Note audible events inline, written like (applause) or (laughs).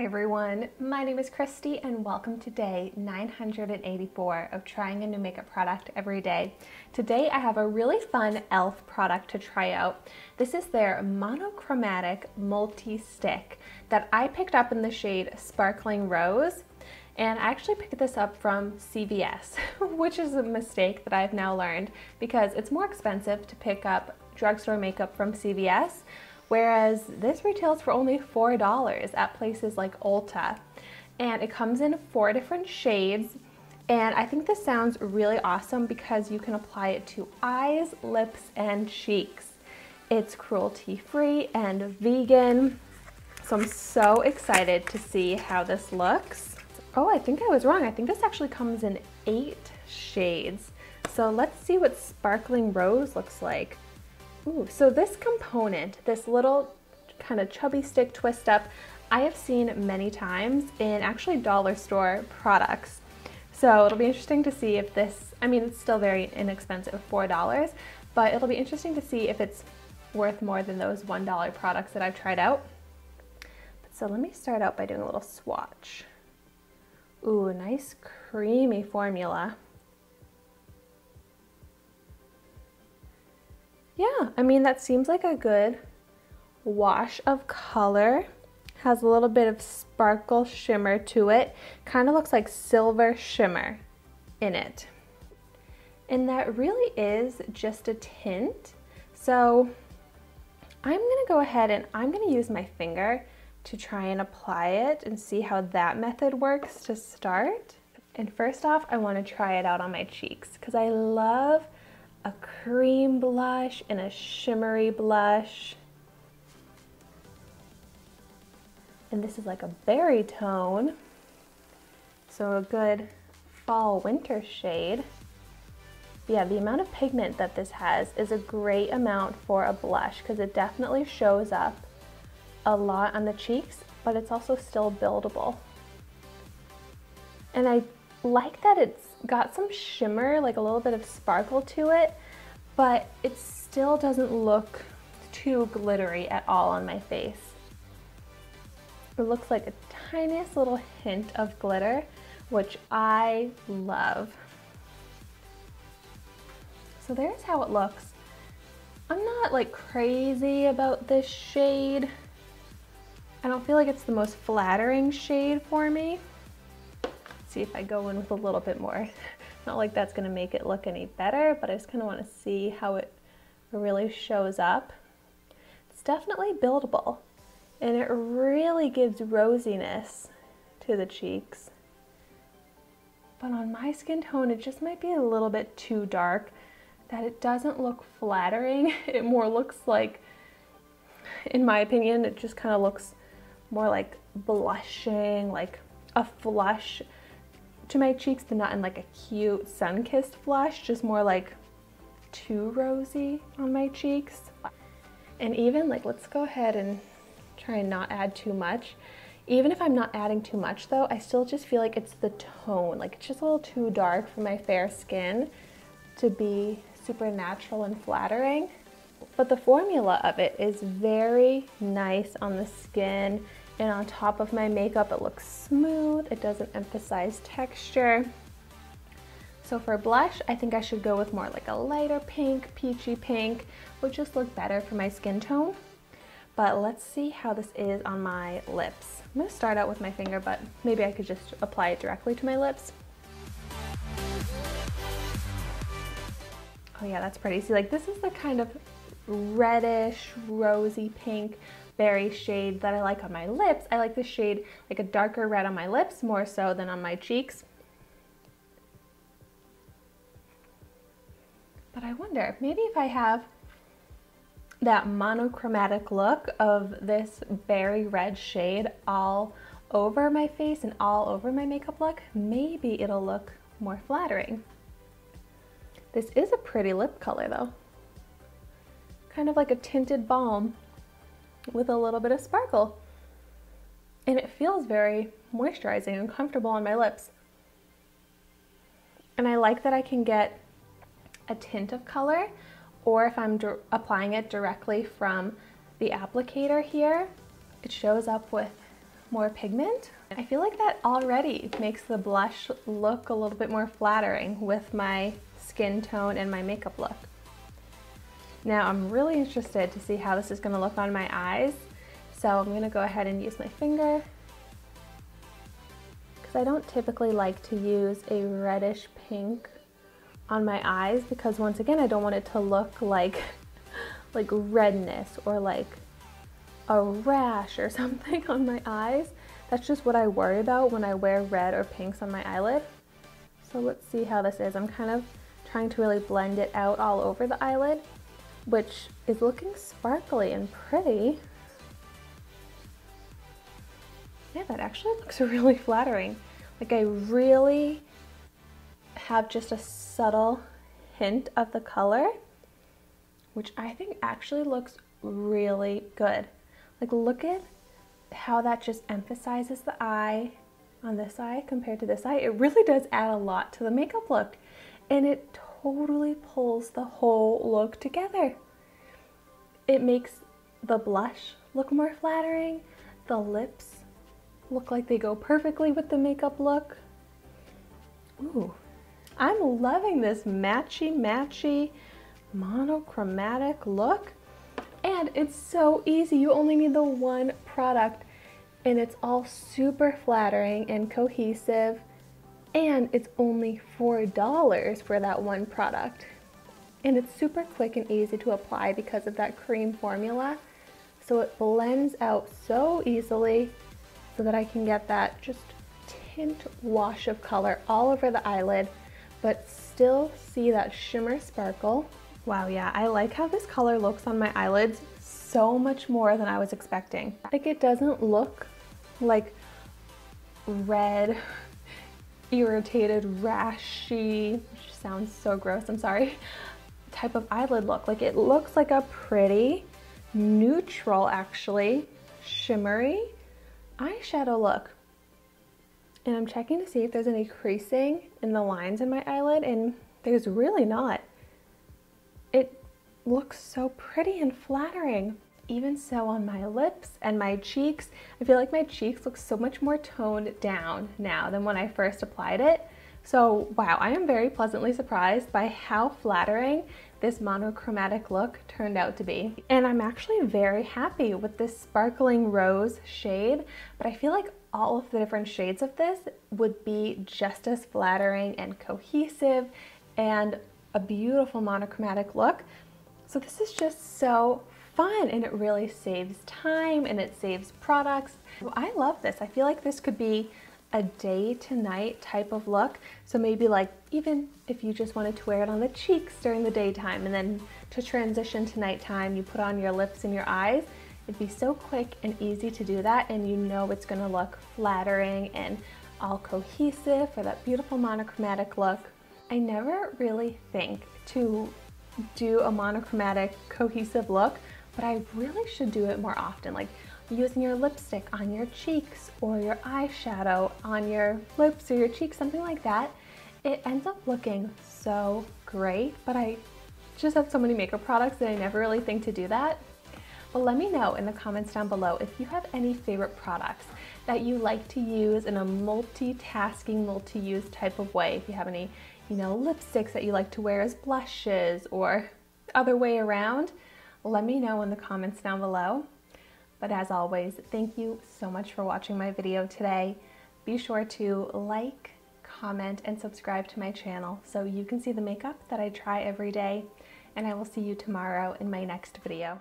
Hi everyone, my name is Kristi and welcome to day 984 of trying a new makeup product every day. Today I have a really fun e.l.f. product to try out. This is their monochromatic multi-stick that I picked up in the shade Sparkling Rose and I actually picked this up from CVS, (laughs) which is a mistake that I've now learned because it's more expensive to pick up drugstore makeup from CVS whereas this retails for only $4 at places like Ulta. And it comes in four different shades. And I think this sounds really awesome because you can apply it to eyes, lips, and cheeks. It's cruelty free and vegan. So I'm so excited to see how this looks. Oh, I think I was wrong. I think this actually comes in eight shades. So let's see what Sparkling Rose looks like. Ooh, so this component, this little kind of chubby stick twist up, I have seen many times in actually dollar store products. So it'll be interesting to see if this, I mean, it's still very inexpensive, $4, but it'll be interesting to see if it's worth more than those $1 products that I've tried out. But so let me start out by doing a little swatch. Ooh, nice creamy formula. Yeah, I mean, that seems like a good wash of color. Has a little bit of sparkle shimmer to it. Kind of looks like silver shimmer in it. And that really is just a tint. So I'm gonna go ahead and I'm gonna use my finger to try and apply it and see how that method works to start. And first off, I wanna try it out on my cheeks because I love a cream blush and a shimmery blush. And this is like a berry tone. So a good fall winter shade. Yeah, the amount of pigment that this has is a great amount for a blush because it definitely shows up a lot on the cheeks, but it's also still buildable. And I like that it's got some shimmer, like a little bit of sparkle to it, but it still doesn't look too glittery at all on my face. It looks like a tiniest little hint of glitter, which I love. So there's how it looks. I'm not like crazy about this shade. I don't feel like it's the most flattering shade for me see if I go in with a little bit more. (laughs) Not like that's gonna make it look any better, but I just kinda wanna see how it really shows up. It's definitely buildable and it really gives rosiness to the cheeks. But on my skin tone, it just might be a little bit too dark that it doesn't look flattering. (laughs) It more looks like, in my opinion, it just kind of looks more like blushing, like a flush to my cheeks, but not in like a cute sun-kissed flush, just more like too rosy on my cheeks. And even like, let's go ahead and try and not add too much. Even if I'm not adding too much though, I still just feel like it's the tone. Like it's just a little too dark for my fair skin to be super natural and flattering. But the formula of it is very nice on the skin and on top of my makeup it looks smooth, it doesn't emphasize texture. So for blush, I think I should go with more like a lighter pink, peachy pink, would just look better for my skin tone. But let's see how this is on my lips. I'm gonna start out with my finger, but maybe I could just apply it directly to my lips. Oh yeah, that's pretty. See, like this is the kind of reddish, rosy pink berry shade that I like on my lips. I like the shade like a darker red on my lips more so than on my cheeks. But I wonder, maybe if I have that monochromatic look of this berry red shade all over my face and all over my makeup look, maybe it'll look more flattering. This is a pretty lip color though. Kind of like a tinted balm with a little bit of sparkle. And it feels very moisturizing and comfortable on my lips. And I like that I can get a tint of color or if I'm applying it directly from the applicator here, it shows up with more pigment. I feel like that already makes the blush look a little bit more flattering with my skin tone and my makeup look. Now I'm really interested to see how this is gonna look on my eyes. So I'm gonna go ahead and use my finger because I don't typically like to use a reddish pink on my eyes because once again, I don't want it to look like, (laughs) like redness or like a rash or (laughs) something on my eyes. That's just what I worry about when I wear red or pinks on my eyelid. So let's see how this is. I'm kind of trying to really blend it out all over the eyelid, which is looking sparkly and pretty. Yeah, that actually looks (laughs) really flattering. Like I really have just a subtle hint of the color, which I think actually looks really good. Like look at how that just emphasizes the eye on this eye compared to this eye. It really does add a lot to the makeup look and it totally pulls the whole look together. It makes the blush look more flattering, the lips look like they go perfectly with the makeup look. Ooh, I'm loving this matchy matchy monochromatic look. And it's so easy. You only need the one product and it's all super flattering and cohesive. And it's only $4 for that one product. And it's super quick and easy to apply because of that cream formula. So it blends out so easily so that I can get that just tint wash of color all over the eyelid, but still see that shimmer sparkle Wow, yeah, I like how this color looks on my eyelids so much more than I was expecting. Like it doesn't look like red, irritated, rashy, which sounds so gross, I'm sorry, type of eyelid look. Like it looks like a pretty, neutral actually, shimmery eyeshadow look. And I'm checking to see if there's any creasing in the lines in my eyelid and there's really not it looks so pretty and flattering. Even so on my lips and my cheeks, I feel like my cheeks look so much more toned down now than when I first applied it. So wow, I am very pleasantly surprised by how flattering this monochromatic look turned out to be. And I'm actually very happy with this sparkling rose shade, but I feel like all of the different shades of this would be just as flattering and cohesive and a beautiful monochromatic look. So this is just so fun and it really saves time and it saves products. I love this. I feel like this could be a day to night type of look. So maybe like even if you just wanted to wear it on the cheeks during the daytime and then to transition to nighttime, you put on your lips and your eyes. It'd be so quick and easy to do that and you know it's gonna look flattering and all cohesive for that beautiful monochromatic look. I never really think to do a monochromatic cohesive look, but I really should do it more often. Like using your lipstick on your cheeks or your eyeshadow on your lips or your cheeks, something like that. It ends up looking so great, but I just have so many makeup products that I never really think to do that. But let me know in the comments down below if you have any favorite products that you like to use in a multitasking, multi-use type of way. If you have any you know, lipsticks that you like to wear as blushes or other way around, let me know in the comments down below. But as always, thank you so much for watching my video today. Be sure to like, comment, and subscribe to my channel so you can see the makeup that I try every day. And I will see you tomorrow in my next video.